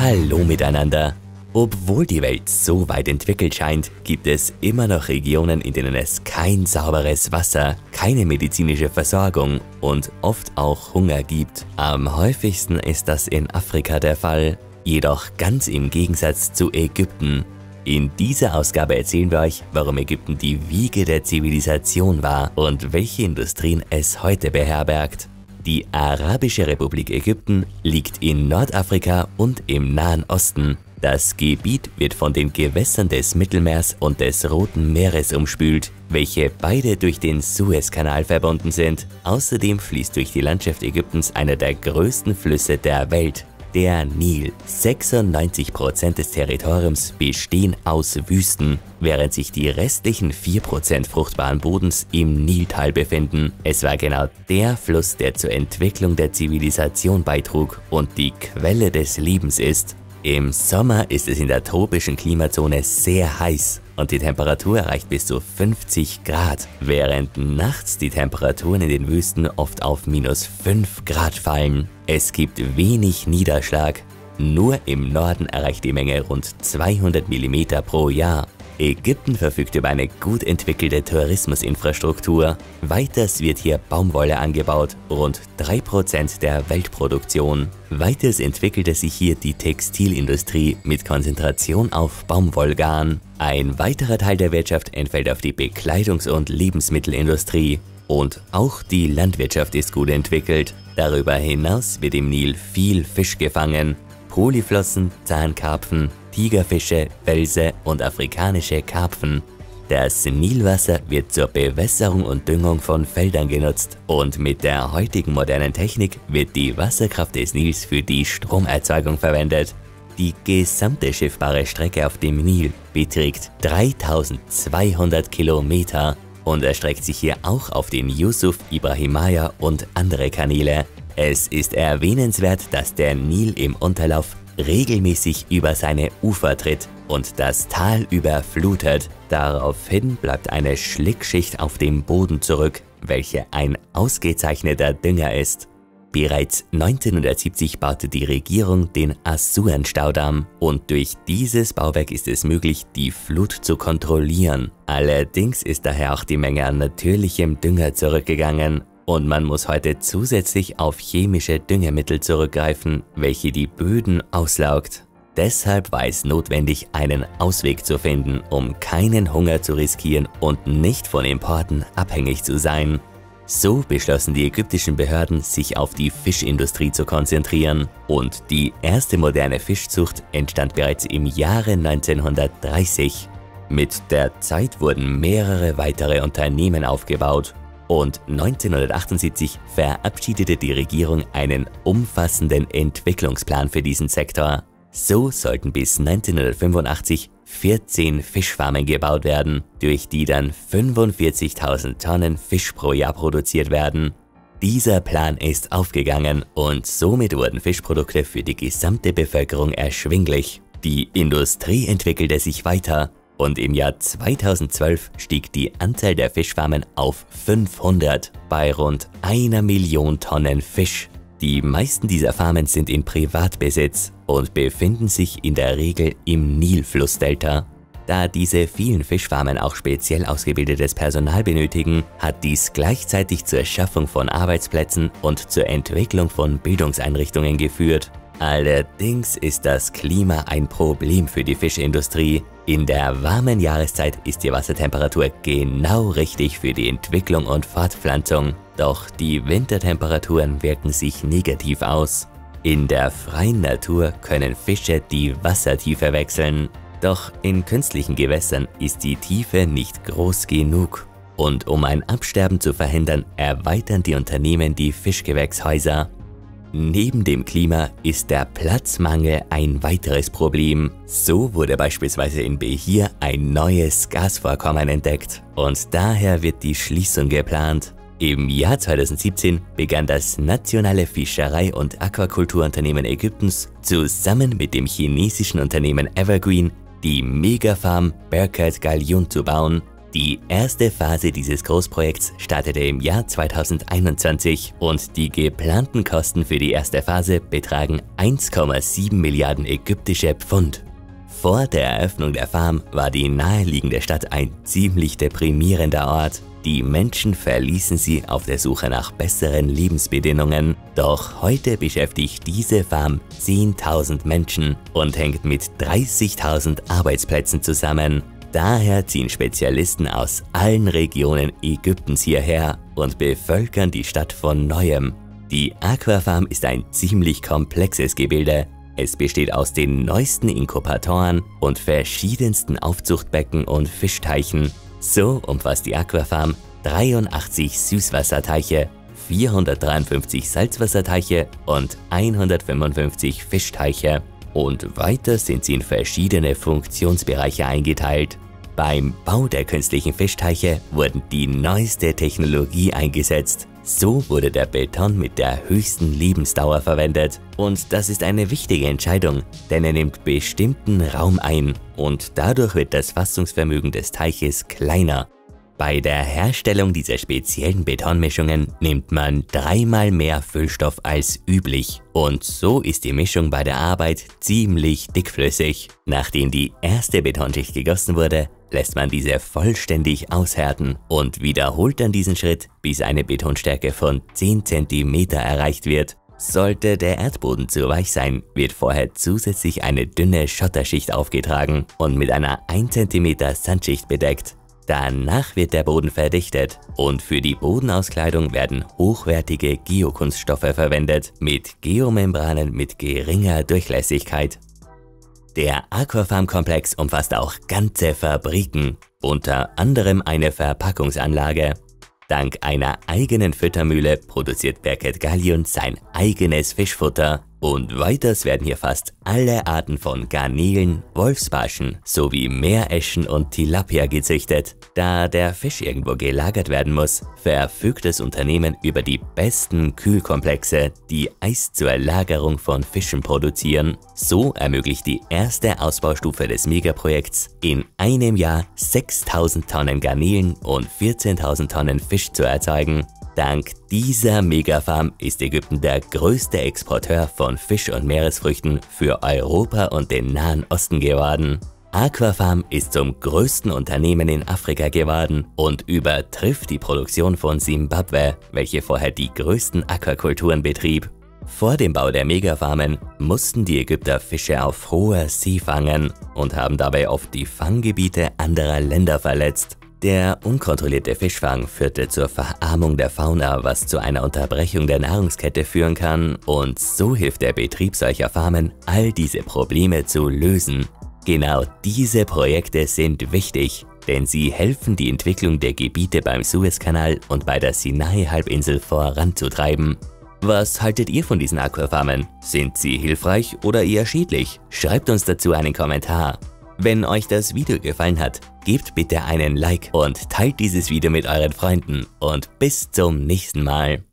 Hallo miteinander. Obwohl die Welt so weit entwickelt scheint, gibt es immer noch Regionen, in denen es kein sauberes Wasser, keine medizinische Versorgung und oft auch Hunger gibt. Am häufigsten ist das in Afrika der Fall, jedoch ganz im Gegensatz zu Ägypten. In dieser Ausgabe erzählen wir euch, warum Ägypten die Wiege der Zivilisation war und welche Industrien es heute beherbergt. Die Arabische Republik Ägypten liegt in Nordafrika und im Nahen Osten. Das Gebiet wird von den Gewässern des Mittelmeers und des Roten Meeres umspült, welche beide durch den Suezkanal verbunden sind. Außerdem fließt durch die Landschaft Ägyptens einer der größten Flüsse der Welt, der Nil. 96% des Territoriums bestehen aus Wüsten, während sich die restlichen 4% fruchtbaren Bodens im Niltal befinden. Es war genau der Fluss, der zur Entwicklung der Zivilisation beitrug und die Quelle des Lebens ist. Im Sommer ist es in der tropischen Klimazone sehr heiß und die Temperatur erreicht bis zu 50 Grad, während nachts die Temperaturen in den Wüsten oft auf minus 5 Grad fallen. Es gibt wenig Niederschlag, nur im Norden erreicht die Menge rund 200 mm pro Jahr Ägypten verfügt über eine gut entwickelte Tourismusinfrastruktur. Weiters wird hier Baumwolle angebaut, rund 3% der Weltproduktion. Weiters entwickelte sich hier die Textilindustrie mit Konzentration auf Baumwollgarn. Ein weiterer Teil der Wirtschaft entfällt auf die Bekleidungs- und Lebensmittelindustrie. Und auch die Landwirtschaft ist gut entwickelt. Darüber hinaus wird im Nil viel Fisch gefangen. Polyflossen, Zahnkarpfen, Tigerfische, Welse und afrikanische Karpfen. Das Nilwasser wird zur Bewässerung und Düngung von Feldern genutzt und mit der heutigen modernen Technik wird die Wasserkraft des Nils für die Stromerzeugung verwendet. Die gesamte schiffbare Strecke auf dem Nil beträgt 3200 Kilometer und erstreckt sich hier auch auf den Yusuf, Ibrahimaya und andere Kanäle. Es ist erwähnenswert, dass der Nil im Unterlauf regelmäßig über seine Ufer tritt und das Tal überflutet. Daraufhin bleibt eine Schlickschicht auf dem Boden zurück, welche ein ausgezeichneter Dünger ist. Bereits 1970 baute die Regierung den Assuan-Staudamm und durch dieses Bauwerk ist es möglich, die Flut zu kontrollieren. Allerdings ist daher auch die Menge an natürlichem Dünger zurückgegangen und man muss heute zusätzlich auf chemische Düngemittel zurückgreifen, welche die Böden auslaugt. Deshalb war es notwendig, einen Ausweg zu finden, um keinen Hunger zu riskieren und nicht von Importen abhängig zu sein. So beschlossen die ägyptischen Behörden, sich auf die Fischindustrie zu konzentrieren und die erste moderne Fischzucht entstand bereits im Jahre 1930. Mit der Zeit wurden mehrere weitere Unternehmen aufgebaut und 1978 verabschiedete die Regierung einen umfassenden Entwicklungsplan für diesen Sektor. So sollten bis 1985 14 Fischfarmen gebaut werden, durch die dann 45.000 Tonnen Fisch pro Jahr produziert werden. Dieser Plan ist aufgegangen und somit wurden Fischprodukte für die gesamte Bevölkerung erschwinglich. Die Industrie entwickelte sich weiter und im Jahr 2012 stieg die Anzahl der Fischfarmen auf 500 bei rund einer Million Tonnen Fisch. Die meisten dieser Farmen sind in Privatbesitz und befinden sich in der Regel im Nilflussdelta. Da diese vielen Fischfarmen auch speziell ausgebildetes Personal benötigen, hat dies gleichzeitig zur Schaffung von Arbeitsplätzen und zur Entwicklung von Bildungseinrichtungen geführt. Allerdings ist das Klima ein Problem für die Fischindustrie. In der warmen Jahreszeit ist die Wassertemperatur genau richtig für die Entwicklung und Fortpflanzung. Doch die Wintertemperaturen wirken sich negativ aus. In der freien Natur können Fische die Wassertiefe wechseln. Doch in künstlichen Gewässern ist die Tiefe nicht groß genug. Und um ein Absterben zu verhindern, erweitern die Unternehmen die Fischgewächshäuser. Neben dem Klima ist der Platzmangel ein weiteres Problem. So wurde beispielsweise in Behir ein neues Gasvorkommen entdeckt und daher wird die Schließung geplant. Im Jahr 2017 begann das nationale Fischerei- und Aquakulturunternehmen Ägyptens zusammen mit dem chinesischen Unternehmen Evergreen die Megafarm Berkat Galion zu bauen Die erste Phase dieses Großprojekts startete im Jahr 2021 und die geplanten Kosten für die erste Phase betragen 1,7 Milliarden ägyptische Pfund. Vor der Eröffnung der Farm war die naheliegende Stadt ein ziemlich deprimierender Ort. Die Menschen verließen sie auf der Suche nach besseren Lebensbedingungen. Doch heute beschäftigt diese Farm 10.000 Menschen und hängt mit 30.000 Arbeitsplätzen zusammen. Daher ziehen Spezialisten aus allen Regionen Ägyptens hierher und bevölkern die Stadt von neuem. Die Aquafarm ist ein ziemlich komplexes Gebilde. Es besteht aus den neuesten Inkubatoren und verschiedensten Aufzuchtbecken und Fischteichen. So umfasst die Aquafarm 83 Süßwasserteiche, 453 Salzwasserteiche und 155 Fischteiche und weiter sind sie in verschiedene Funktionsbereiche eingeteilt. Beim Bau der künstlichen Fischteiche wurden die neueste Technologie eingesetzt. So wurde der Beton mit der höchsten Lebensdauer verwendet. Und das ist eine wichtige Entscheidung, denn er nimmt bestimmten Raum ein und dadurch wird das Fassungsvermögen des Teiches kleiner. Bei der Herstellung dieser speziellen Betonmischungen nimmt man dreimal mehr Füllstoff als üblich und so ist die Mischung bei der Arbeit ziemlich dickflüssig. Nachdem die erste Betonschicht gegossen wurde, lässt man diese vollständig aushärten und wiederholt dann diesen Schritt, bis eine Betonstärke von 10 cm erreicht wird. Sollte der Erdboden zu weich sein, wird vorher zusätzlich eine dünne Schotterschicht aufgetragen und mit einer 1 cm Sandschicht bedeckt. Danach wird der Boden verdichtet und für die Bodenauskleidung werden hochwertige Geokunststoffe verwendet mit Geomembranen mit geringer Durchlässigkeit. Der Aquafarm-Komplex umfasst auch ganze Fabriken, unter anderem eine Verpackungsanlage. Dank einer eigenen Füttermühle produziert Berket Gallion sein eigenes Fischfutter und weiters werden hier fast alle Arten von Garnelen, Wolfsbarschen sowie Meereschen und Tilapia gezüchtet. Da der Fisch irgendwo gelagert werden muss, verfügt das Unternehmen über die besten Kühlkomplexe, die Eis zur Lagerung von Fischen produzieren. So ermöglicht die erste Ausbaustufe des Megaprojekts in einem Jahr 6000 Tonnen Garnelen und 14.000 Tonnen Fisch zu erzeugen. Dank dieser Megafarm ist Ägypten der größte Exporteur von Fisch- und Meeresfrüchten für Europa und den Nahen Osten geworden. Aquafarm ist zum größten Unternehmen in Afrika geworden und übertrifft die Produktion von Simbabwe, welche vorher die größten Aquakulturen betrieb. Vor dem Bau der Megafarmen mussten die Ägypter Fische auf hoher See fangen und haben dabei oft die Fanggebiete anderer Länder verletzt. Der unkontrollierte Fischfang führte zur Verarmung der Fauna, was zu einer Unterbrechung der Nahrungskette führen kann und so hilft der Betrieb solcher Farmen, all diese Probleme zu lösen. Genau diese Projekte sind wichtig, denn sie helfen die Entwicklung der Gebiete beim Suezkanal und bei der Sinai-Halbinsel voranzutreiben. Was haltet ihr von diesen Aquafarmen? Sind sie hilfreich oder eher schädlich? Schreibt uns dazu einen Kommentar. Wenn euch das Video gefallen hat, gebt bitte einen Like und teilt dieses Video mit euren Freunden und bis zum nächsten Mal.